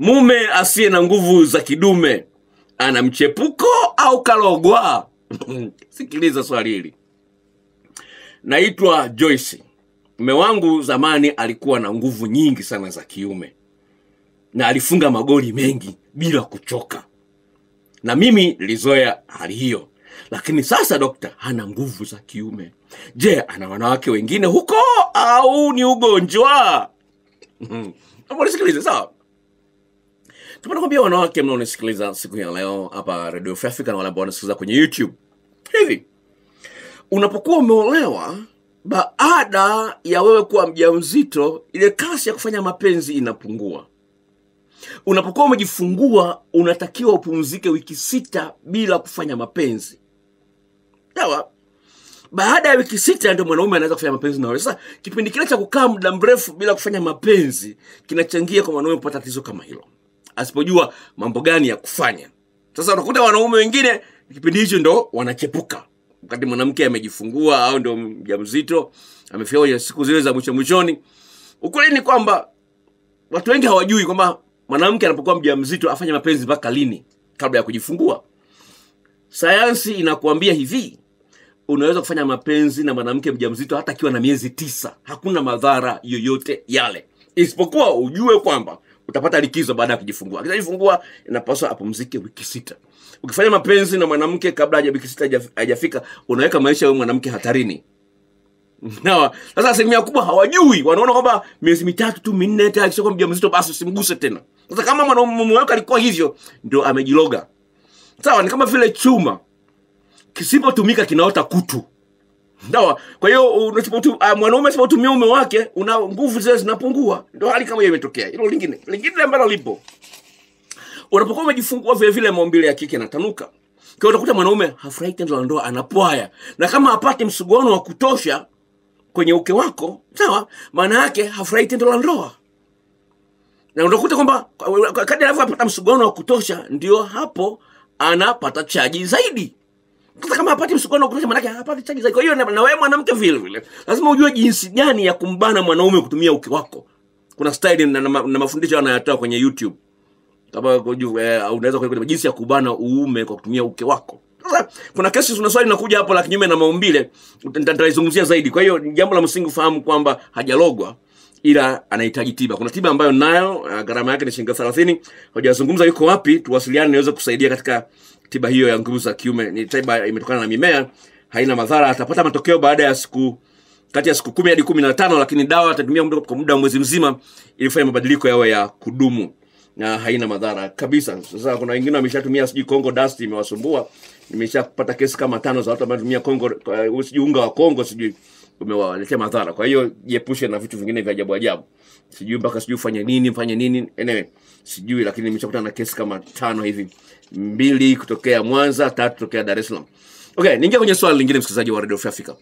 mume asiye na nguvu za kidume ana mchepuko au kalogwa sikiliza swali hili. Naitwa joyce. Mume wangu zamani alikuwa na nguvu nyingi sana za kiume na alifunga magoli mengi bila kuchoka. Na mimi nilizoea hali hiyo. Lakini sasa dokta hana nguvu za kiume. Je ana wanawake wengine huko au ni ugonjwa? Unisikilize sawa tupata kuambia wanawake mnaonisikiliza siku ya leo hapa radio Free Africa na wale ambao wanasikiliza kwenye youtube. Hivi unapokuwa umeolewa baada ya wewe kuwa mjamzito ile kasi ya kufanya mapenzi inapungua. Unapokuwa umejifungua unatakiwa upumzike wiki sita bila kufanya mapenzi. Sawa? Baada ya wiki sita ndio mwanaume anaweza kufanya mapenzi na wewe. Sasa kipindi kile cha kukaa muda mrefu bila kufanya mapenzi kinachangia kwa mwanaume kupata tatizo kama hilo asipojua mambo gani ya kufanya. Sasa unakuta wanaume wengine kipindi hicho ndo wanachepuka. Wakati mwanamke amejifungua au ndo mjamzito amefika kwenye siku zile za mwisho mwishoni ukweli ni kwamba watu wengi hawajui kwamba mwanamke anapokuwa mjamzito afanye mapenzi mpaka lini kabla ya kujifungua. Sayansi inakuambia hivi unaweza kufanya mapenzi na mwanamke mjamzito hata akiwa na miezi tisa. Hakuna madhara yoyote yale. Isipokuwa ujue kwamba utapata likizo baada ya kujifungua akishajifungua inapaswa apumzike wiki sita ukifanya mapenzi na mwanamke kabla ya wiki sita haija- haijafika unaweka maisha ya mwanamke hatarini Sawa. Sasa asilimia kubwa hawajui, wanaona kwamba miezi mitatu tu minne, hata akishakuwa mjamzito basi usimguse tena. Sasa kama mwanamume wako alikuwa hivyo, ndio amejiloga. Sawa, ni kama vile chuma kisipotumika kinaota kutu. Sawa. Kwa hiyo uh, mwanaume asipotumia ume wake, una nguvu zile zinapungua. Ndio hali kama hiyo imetokea. Hilo lingine, lingine ambalo lipo unapokuwa umejifungua vile vile maumbile ya kike yanatanuka kwa hiyo utakuta mwanaume hafurahi tendo la ndoa anapwaya na kama apate msuguano wa kutosha kwenye uke wako sawa maana yake hafurahi tendo la ndoa na unakuta kwamba kadri anavyopata msuguano wa kutosha ndio hapo anapata chaji zaidi sasa kama hapati msuguano kutosha maanake hapati chaji zake kwa hiyo na wewe mwanamke vile vile lazima ujue jinsi gani ya kumbana mwanaume kutumia uke wako. Kuna style na, na, na mafundisho anayatoa kwenye youtube. Kama eh, unaweza kuelewa jinsi ya kubana uume kwa kutumia uke wako. Sasa kuna kesi kuna swali linakuja hapo la kinyume na maumbile nitaizungumzia zaidi. Kwa hiyo jambo la msingi ufahamu kwamba hajalogwa ila anahitaji tiba. Kuna tiba ambayo nayo uh, gharama yake ni shilingi thelathini. Hujazungumza yuko wapi tuwasiliane niweze kusaidia katika tiba hiyo ya nguvu za kiume ni tiba imetokana na mimea haina madhara. Atapata matokeo baada ya siku kati ya siku kumi hadi kumi na tano lakini dawa atatumia kwa muda wa mwezi mzima ili kufanya mabadiliko yawe ya kudumu na haina madhara kabisa. Sasa kuna wengine wameshatumia sijui congo dust imewasumbua. Nimeshapata kesi kama tano za watu ambao wanatumia congo sijui unga wa congo sijui umewaletea madhara. Kwa hiyo jiepushe na vitu vingine vya ajabu ajabu. Sijui mpaka sijui ufanye nini fanye nini. Anyway sijui lakini nimeshakutana na kesi kama tano hivi. Mbili kutokea mwanza tatu kutokea dar es salaam. Okay niingia kwenye swali lingine msikilizaji wa radio Free Africa